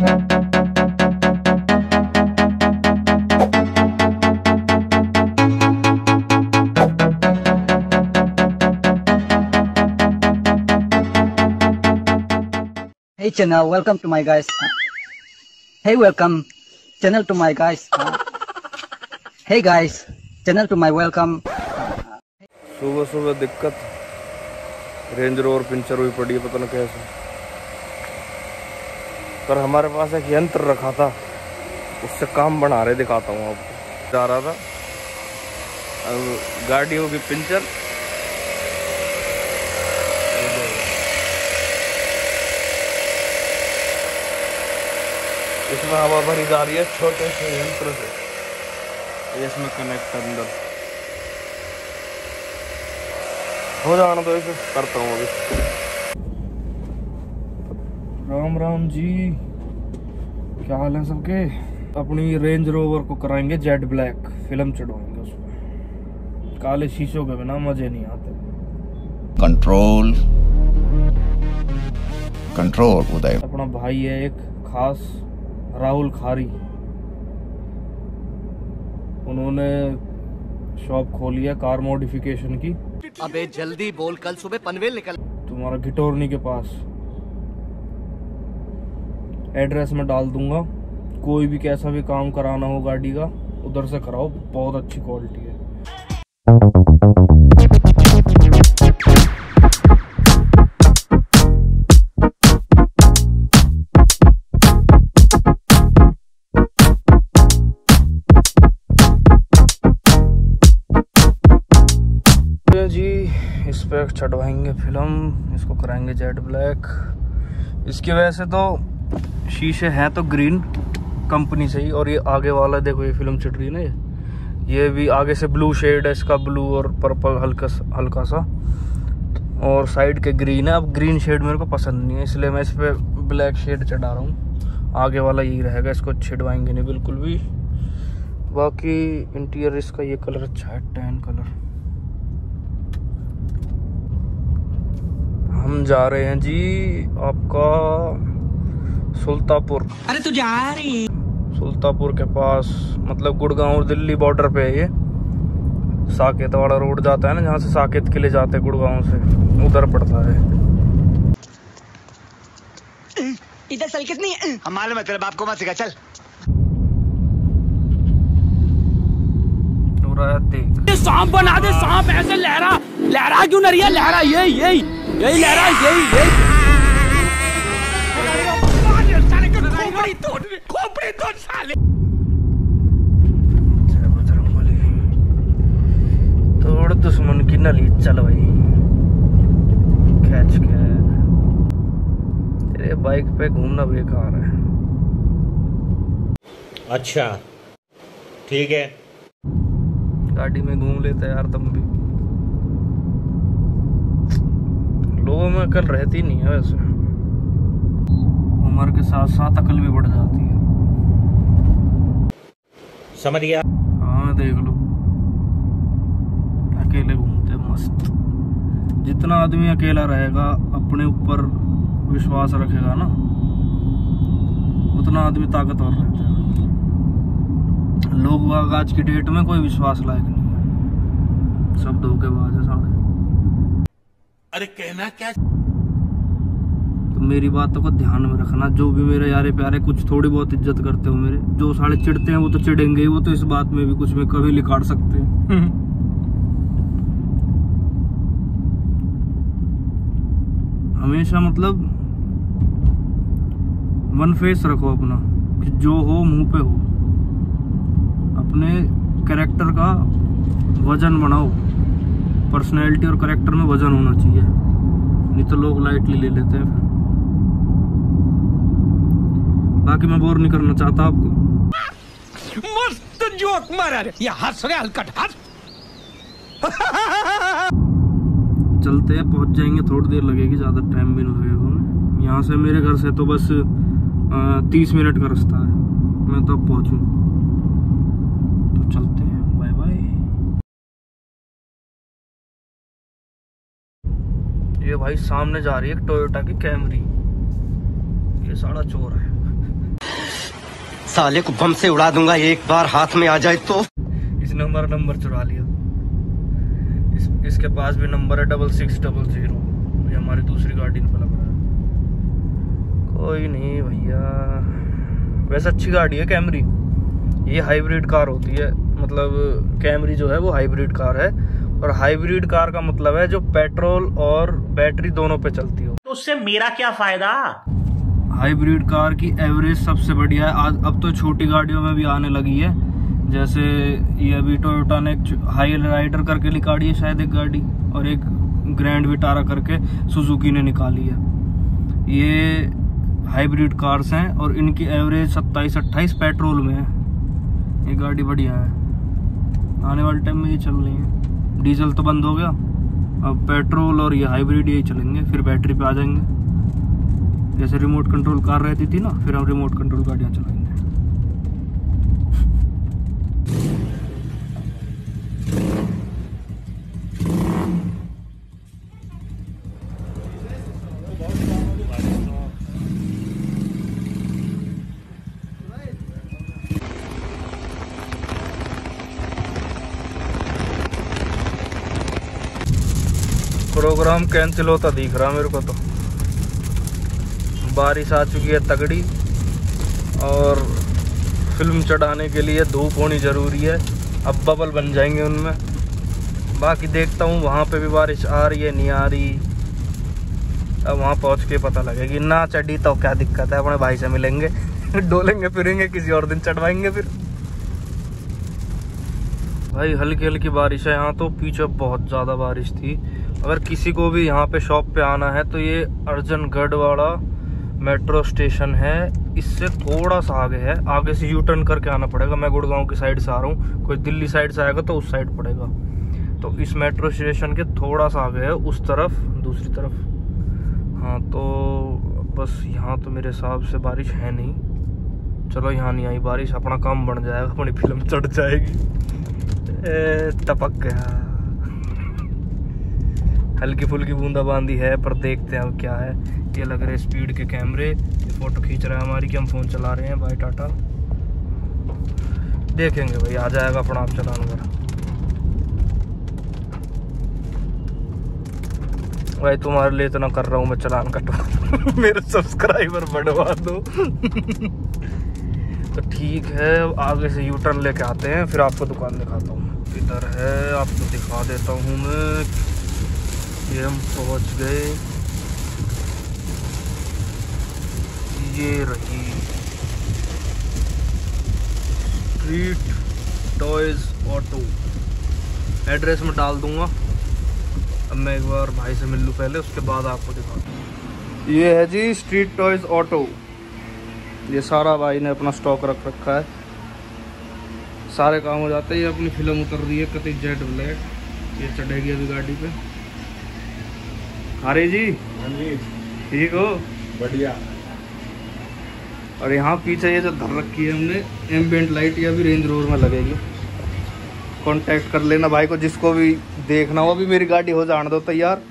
Hey channel, welcome to my guys. Hey welcome channel to my guys. Hey guys, channel to my welcome. सुबह सुबह दिक्कत range rover puncture हुई पड़ी है पता नहीं कैसे पर हमारे पास एक यंत्र रखा था। उससे काम बना रहे, दिखाता हूँ आपको। जा रहा था। अब गाड़ी होगी पंचर। इसमें हवा भरी जा रही है, छोटे से यंत्र से। इसमें कनेक्ट अंदर। हो जाना तो इसे करता हूँ अभी। राम राम जी। क्या हाल है सबके? अपनी रेंज रोवर को कराएँगे जेड ब्लैक फ़िल्म चढ़वाएँगे उसमें काले शीशों के बिना मज़े नहीं आते। Control control Uday. अपना भाई है एक खास राहुल खारी। उन्होंने शॉप खोली है कार मॉडिफिकेशन की। अबे जल्दी बोल कल सुबह पनवेल निकल। तुम्हारा घिटोरनी के पास। एड्रेस में डाल दूँगा। कोई भी कैसा भी काम कराना हो गाड़ी का, उधर से कराओ, बहुत अच्छी क्वालिटी है। इस पे चढ़वाएँगे फ़िल्म, इसको कराएँगे जेड ब्लैक। इसकी वजह से तो शीशे हैं तो ग्रीन कंपनी से ही, और ये आगे वाला देखो, ये फ़िल्म चढ़ रही है ना ये? भी आगे से ब्लू शेड है, इसका ब्लू और पर्पल हल्का हल्का सा। और साइड के ग्रीन है, अब ग्रीन शेड मेरे को पसंद नहीं है, इसलिए मैं इस पर ब्लैक शेड चढ़ा रहा हूँ। आगे वाला यही रहेगा, इसको छिड़वाएँगे नहीं बिल्कुल भी। बाकी इंटीरियर इसका ये कलर अच्छा है टैन कलर हम जा रहे हैं जी आपका सुल्तापुर। अरे तू जा रही सुल्तापुर के पास मतलब गुड़गांव और दिल्ली बॉर्डर पे है ये। साकेत वाला रोड जाता है ना जहाँ से साकेत के लिए जाते हैं गुड़गांव से उधर पड़ता है। इधर चल कितनी हम मालूम है तेरे बाप को मत सिखा चल। सांप बना दे सांप ऐसे लहरा लहरा क्यों नरिया लहरा यही यही यही लहरा यही यही। खोपड़ी तोड़ खोपड़ी तोड़ साले। तोड़ दुश्मन की नली चल भाई। खैच के। तेरे बाइक पे घूमना बेकार है। अच्छा ठीक है। गाड़ी में घूम लेते यार तुम भी। लोगों में अकल रहती नहीं है वैसे। उम्र के साथ साथ अकल भी बढ़ जाती है। समझ गया? हाँ देख लो। अकेले घूमते मस्त। जितना आदमी अकेला रहेगा अपने ऊपर विश्वास रखेगा ना उतना आदमी ताकतवर रहता है। लोग वाग आज की डेट में कोई विश्वास लायक नहीं है। सब धोखेबाज है साढ़े अरे कहना क्या मेरी बातों को ध्यान में रखना। जो भी मेरे यारे प्यारे कुछ थोड़ी बहुत इज़्ज़त करते हो मेरे जो साढ़े चिढ़ते हैं वो तो चिढ़ेंगे ही वो तो इस बात में भी कुछ में कभी लिखाड़ सकते हैं। हमेशा मतलब वन फेस रखो अपना कि जो हो मुँह पे हो। अपने करेक्टर का वज़न बनाओ। पर्सनैलिटी और करेक्टर में वज़न होना चाहिए। नहीं तो लोग लाइटली ले लेते हैं फिर। बाकी मैं बोर नहीं करना चाहता आपको। मस्त जोक मारा रे। ये हंस रहे हलकट हंस। चलते हैं पहुँच जाएँगे थोड़ी देर लगेगी ज़्यादा टाइम भी नहीं लगेगा यहाँ से मेरे घर से तो बस तीस मिनट का रास्ता है। मैं तब अब पहुँचूँ। तो चलते हैं बाय बाय ये भाई सामने जा रही है टोयोटा की कैमरी ये सारा चोर है। साले को बम से उड़ा दूँगा एक बार हाथ में आ जाए तो। इसने हमारा नंबर चुरा लिया। इस, इसके पास भी नंबर है डबल सिक्स डबल ज़ीरो। ये हमारी दूसरी गाड़ी में लग रहा है कोई नहीं भैया। वैसे अच्छी गाड़ी है कैमरी। ये हाइब्रिड कार होती है। मतलब कैमरी जो है वो हाइब्रिड कार है। और हाइब्रिड कार का मतलब है जो पेट्रोल और बैटरी दोनों पे चलती हो। तो उससे मेरा क्या फ़ायदा? हाइब्रिड कार की एवरेज सबसे बढ़िया है। आज अब तो छोटी गाड़ियों में भी आने लगी है। जैसे ये अभी टोयोटा ने हाई राइडर करके निकाली है शायद एक गाड़ी, और एक ग्रैंड विटारा करके सुजुकी ने निकाली है। ये हाइब्रिड कार्स हैं, और इनकी एवरेज 27 28 पेट्रोल में है। ये गाड़ी बढ़िया है। आने वाले टाइम में ये चल रही है। डीजल तो बंद हो गया। अब पेट्रोल और ये हाइब्रिड यही चलेंगे, फिर बैटरी पे आ जाएँगे। जैसे रिमोट कंट्रोल कार रहती थी ना, फिर हम रिमोट कंट्रोल गाड़ियाँ चलाएँगे। प्रोग्राम कैंसिल होता दिख रहा मेरे को तो। बारिश आ चुकी है तगड़ी और फ़िल्म चढ़ाने के लिए धूप होनी ज़रूरी है। अब बबल बन जाएँगे उनमें। बाकी देखता हूँ, वहाँ पे भी बारिश आ रही है, नहीं आ रही। अब वहाँ पहुँच के पता लगेगी। ना चढ़ी तो क्या दिक्कत है, अपने भाई से मिलेंगे। डोलेंगे, फिरेंगे, किसी और दिन चढ़वाएँगे फिर। भाई, हल्की हल्की बारिश है। यहाँ तो पीछे बहुत ज़्यादा बारिश थी। अगर किसी को भी यहाँ पे शॉप पे आना है तो ये अर्जनगढ़ वाला मेट्रो स्टेशन है इससे थोड़ा सा आगे है। आगे से यू टर्न करके आना पड़ेगा। मैं गुड़गांव की साइड से आ रहा हूँ। कोई दिल्ली साइड से आएगा तो उस साइड पड़ेगा। तो इस मेट्रो स्टेशन के थोड़ा सा आगे है उस तरफ़ दूसरी तरफ़। हाँ तो बस यहाँ तो मेरे हिसाब से बारिश है नहीं। चलो यहाँ नहीं आई बारिश अपना काम बन जाएगा अपनी फ़िल्म चढ़ जाएगी। ए, टपक गया। हल्की फुल्की बूंदाबांदी है पर देखते हैं अब क्या है। ये लग रहे स्पीड के कैमरे। फ़ोटो खींच रहा है हमारी कि हम फ़ोन चला रहे हैं बाय टाटा। देखेंगे भाई, आ जाएगा अपना आप चलान कर भाई तुम्हारे लिए इतना कर रहा हूँ मैं चलान कटवा मेरे सब्सक्राइबर बढ़वा दो। तो ठीक है आगे से यू टर्न लेके आते हैं, फिर आपको दुकान दिखाता हूँ। इधर है, आपको दिखा देता हूँ मैं ये हम पहुँच गए। ये रही स्ट्रीट टॉयज ऑटो एड्रेस में डाल दूँगा। अब मैं एक बार भाई से मिल लूँ पहले उसके बाद आपको दिखा ये है जी स्ट्रीट टॉयज ऑटो ये सारा भाई ने अपना स्टॉक रख रखा है। सारे काम हो जाते हैं। ये अपनी फ़िल्म उतर रही है कति जेट ब्लैक ये चढ़ेगी अभी गाड़ी पे। अरे जी। ठीक हो? बढ़िया। और यहाँ पीछे ये जो धर रखी है हमने एम्बियंट लाइट ये अभी रेंज रोवर में लगेगी। कांटेक्ट कर लेना भाई को जिसको भी देखना हो अभी मेरी गाड़ी हो जाने दो तैयार।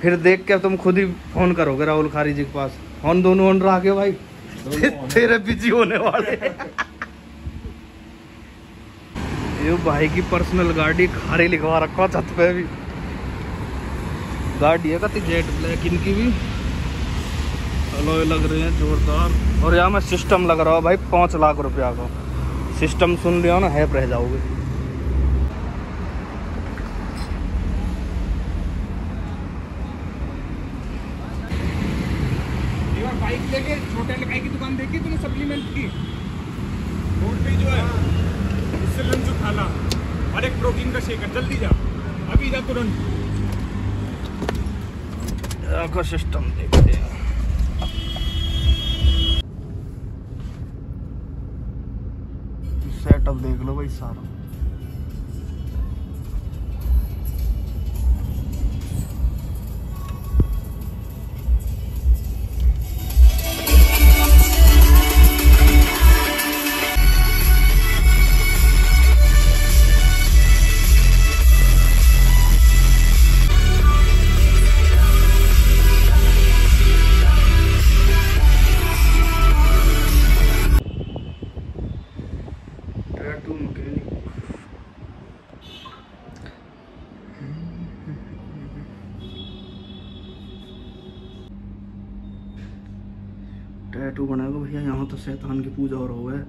फिर देख के तुम खुद ही फ़ोन करोगे राहुल खारी जी के पास। फ़ोन दोनों ऑन रहा के भाई? तेरे बिज़ी होने वाले। ये भाई की पर्सनल गाड़ी खारी लिखवा रखा छत पे भी। गाड़ी है कति जेट ब्लैक इनकी भी। अलॉय लग रहे हैं जोरदार। और यहाँ में सिस्टम लग रहा है भाई पाँच लाख रुपया का। सिस्टम सुन लिया हो ना हैप रह जाओगे। बाइक लेके छोटे लकाई की दुकान देखी तूने सप्लीमेंट की? रोड पे जो है इससे लंच खा ला और एक प्रोटीन का शेक जल्दी जा। अभी जा तुरंत। सिस्टम देखते हैं। सेटअप देख तो शैतान की पूजा और हो गए है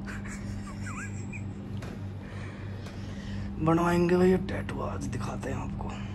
बनवाएँगे भैया टैटू आज दिखाते हैं आपको।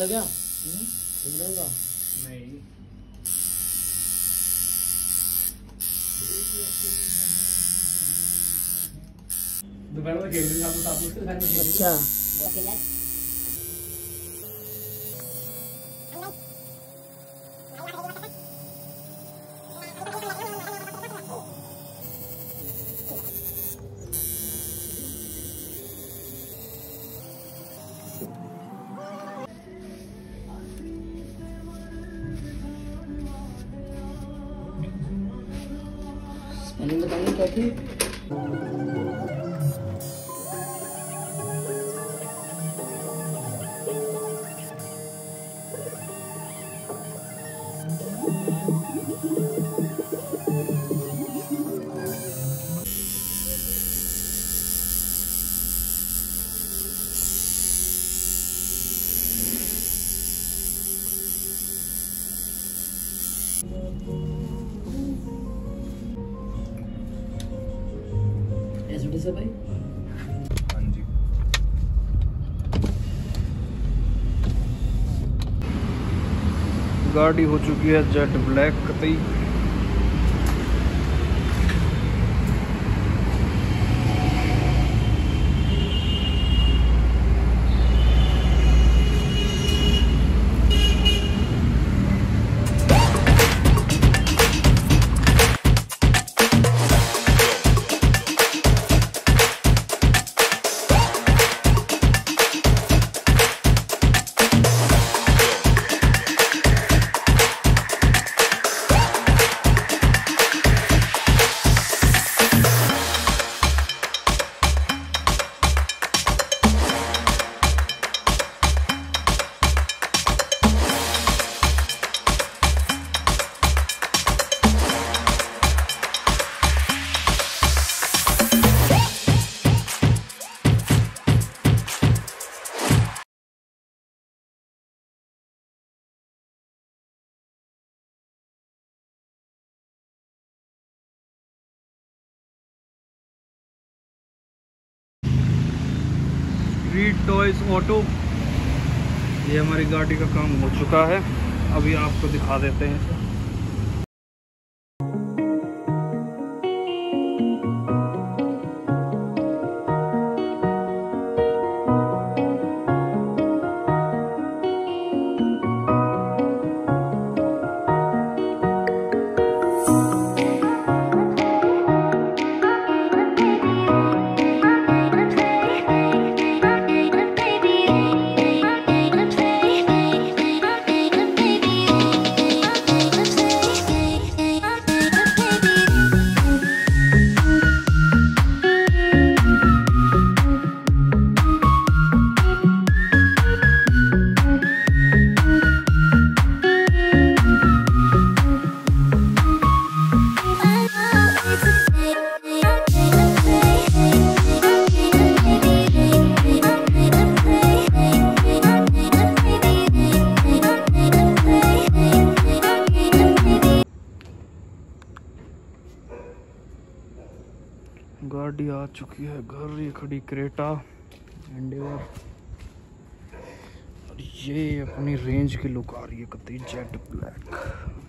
था क्या सिमरन नहीं। दोपहर में खेल रहे थे आप उसके घर में अच्छा। बताइए क्या थी? से भाई। हाँ गाड़ी हो चुकी है जेट ब्लैक कतई। रीड टॉयज ऑटो ये हमारी गाड़ी का काम हो चुका है। अभी आपको दिखा देते हैं। गाड़ी आ चुकी है घर, ये खड़ी क्रेटा एंडेवर और ये अपनी रेंज की लुक आ रही है कतई जेट ब्लैक